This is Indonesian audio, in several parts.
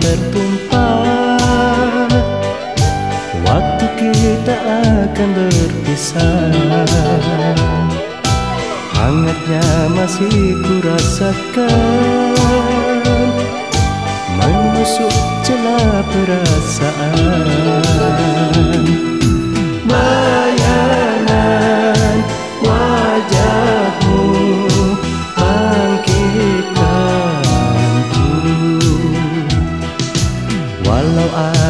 tertumpah. Waktu kita akan berpisah. Hangatnya masih kurasakan. Menusuk celah perasaan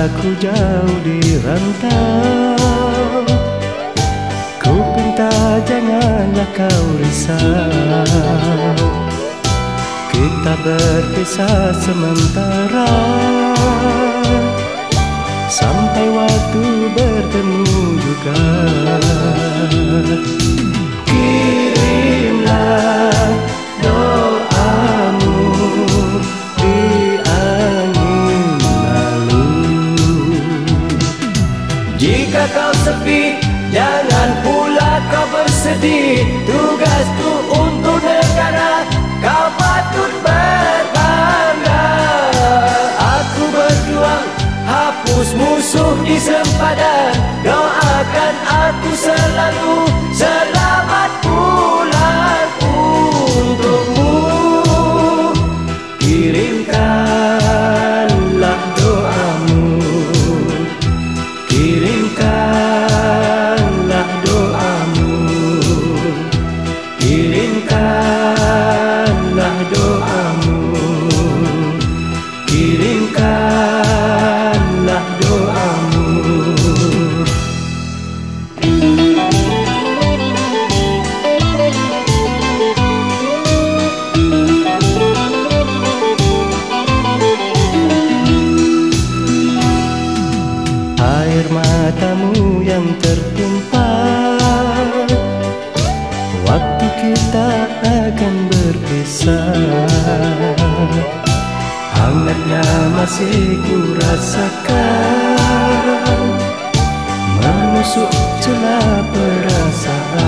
aku jauh di rantau. Ku pinta janganlah kau risau. Kita berpisah sementara. Sampai waktu bertemu juga Jika kau sepi Jangan pula kau bersedih. Tugasku untuk negara Kau patut berbangga. Aku berjuang Hapus musuh di sempadan. Doakan aku selalu Selamat Air matamu yang tertumpah. Waktu kita akan berpisah. Hangatnya masih kurasakan. Menusuk celah perasaan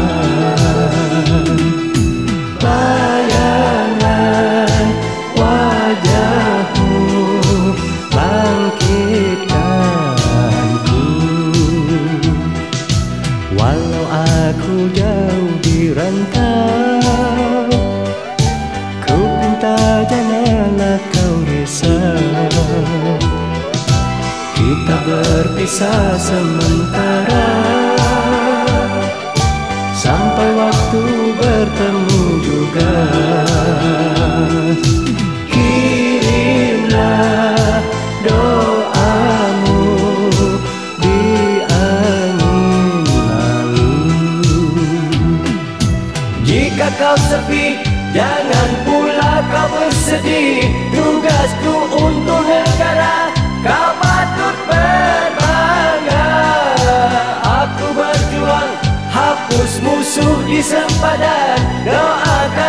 berpisah sementara. Sampai waktu bertemu juga. Kirimlah doamu di angin lalu Jika kau sepi, jangan pula kau bersedih. Tugasku untuk di sempadan doa